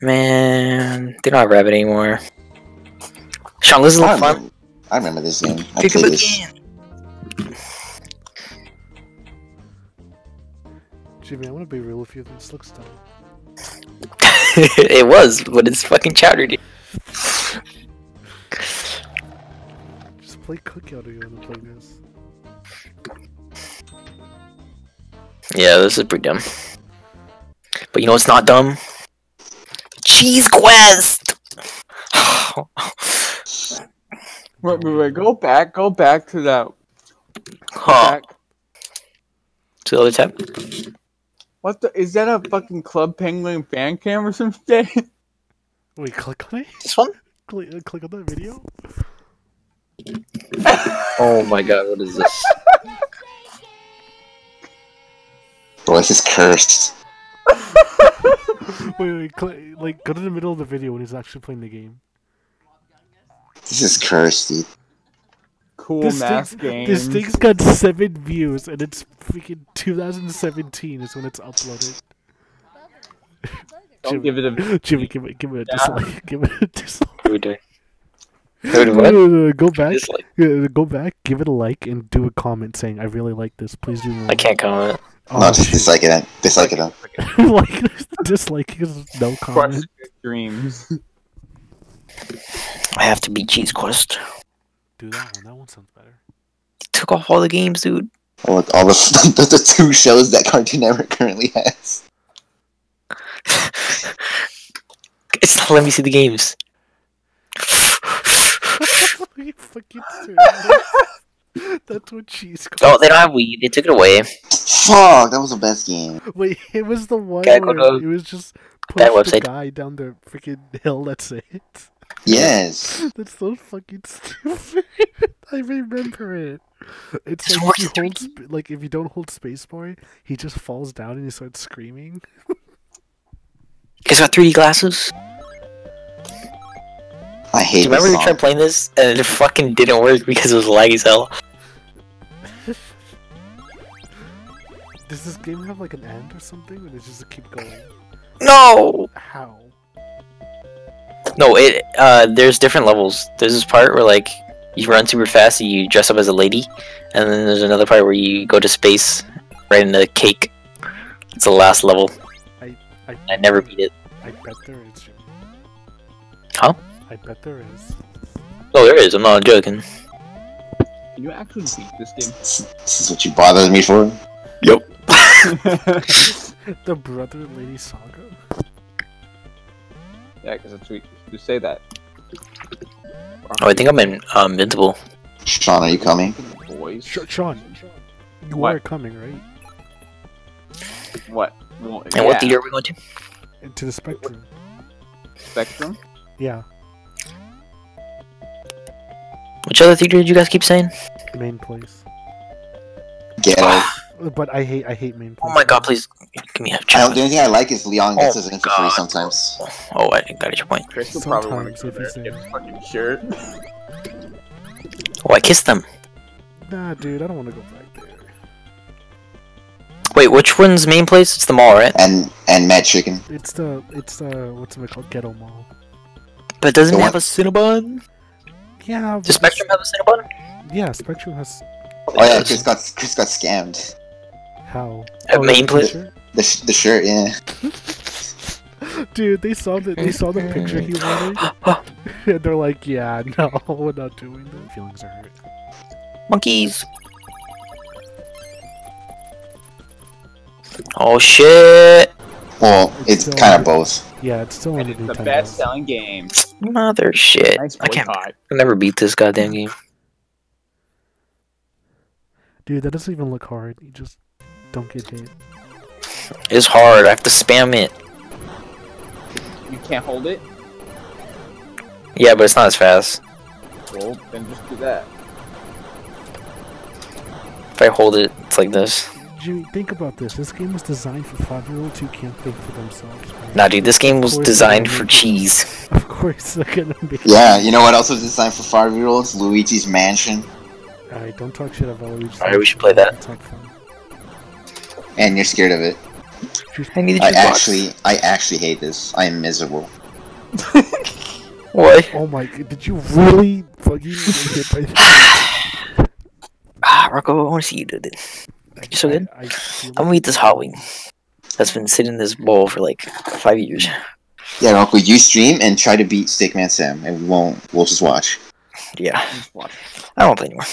Man, they don't have rabbit anymore. Sean, this is I like fun. remember, I remember this game. I Pick up played this. again. Jimmy, I want to be real with you. This looks dumb. it was, but it's fucking chowder. dude. Just play Cookie Auto when I play this. Yeah, this is pretty dumb. But you know what's not dumb? Cheese Quest. Wait, wait, wait, go back, go back to that. huh. Back. To the other tab. What the? Is that a fucking Club Penguin fan cam or some shit? Wait, click on it. This one? Click, uh, click on that video. Oh my god, what is this? Bro, this is cursed. wait, wait, click, like go to the middle of the video when he's actually playing the game. This is cursed, dude. Cool This math thing's, games. this thing's got seven views, and it's freaking 2017 is when it's uploaded. Don't give it a. Jimmy, give it, give it a Yeah. dislike. Give it a dislike. What do we do? Who do No, what? no, no, Go back. Dislike. uh, Go back. Give it a like and do a comment saying I really like this. Please do more. I can't comment. Oh, no, just shit. dislike it. Dislike it. then. like dislike is no comment. Dreams. I have to beat Cheese Quest. Do that one. That one sounds better. Took off all the games, dude. Oh, look, all the, the the two shows that Cartoon Network currently has. it's not letting me see the games. You fucking serious? That's what cheese. Oh, they don't have Wii. They took it away. Fuck, that was the best game. Wait, it was the one Gotta go where to it was just that push the guy down the freaking hill. That's it. Yes. That's so fucking stupid. I remember it. It's Doesn't like if you hold, sp- like if you don't hold spacebar, he just falls down and he starts screaming. Guys got 3D glasses. I hate. Do hate you remember this you tried playing this and it fucking didn't work because it was laggy as hell? Does this game have like an end or something, or does it just keep going? No, How? no. It uh, there's different levels. There's this part where like you run super fast and you dress up as a lady, and then there's another part where you go to space right in the cake. It's the last level. I I never beat it. I bet there is. Jimmy. Huh? I bet there is. Oh, there is. I'm not joking. Can you actually beat this game? This is what you bothered me for. Yep. The Brother Lady Saga. yeah, because it's sweet. You say that. Oh, I think I'm in, um, invincible. Sean, are you coming? Boys. Sh- Sean, you What? are coming, right? What? Well, And yeah. what theater are we going to? Into the Spectrum. Spectrum? Yeah, Which other theater did you guys keep saying? main place. Ghetto. Ah. But I hate I hate main oh place. Oh my god, please give me a I don't, chance. the only thing I like is Leon gets Oh, his info God. free sometimes. Oh, I got your point. Chris will probably want Sometimes to if go he's there. there. Get his fucking shirt. Oh, I kissed them. Nah, dude, I don't want to go back there. Wait, which one's main place? It's the mall, right? And and Mad Chicken. It's the it's the what's it called Ghetto Mall. But doesn't it have a Cinnabon? Yeah, but Does Spectrum have a Cinnabon? Yeah, Spectrum has Oh yeah, Chris got Chris got scammed. how A Oh, main the picture? The sh- the shirt, yeah. Dude, they saw the they saw the picture he wanted, and they're like, "Yeah, no, we're not doing that." Feelings are hurt. Monkeys. Oh shit! Well, it's So- kind of both. Yeah, it's still on And the it's the best selling game. Mother shit! Nice I can't. I'll never beat this goddamn game. Dude, that doesn't even look hard. You just don't get hit. It's hard. I have to spam it. You can't hold it? Yeah, but it's not as fast. Well, then just do that. If I hold it, it's like this. Jimmy, think about this. This game was designed for five-year-olds who can't think for themselves. man. Nah, dude, this game was designed for cheese. Of course they're gonna be. Yeah, you know what else was designed for five year olds? Luigi's Mansion. Alright, don't talk shit about Luigi. Alright, we should play that. It's not fun. And you're scared of it. I need a I jukebox. actually, I actually hate this. I am miserable. What? Oh my god, did you really fucking get hit by that? Ah, Rocco, I want to see you do it. You're so good. I, I I'm gonna eat this hot wing. That's been sitting in this bowl for like five years. Yeah, Uncle, you stream and try to beat Stickman Sam, and we won't. We'll just watch. Yeah. I don't play anymore.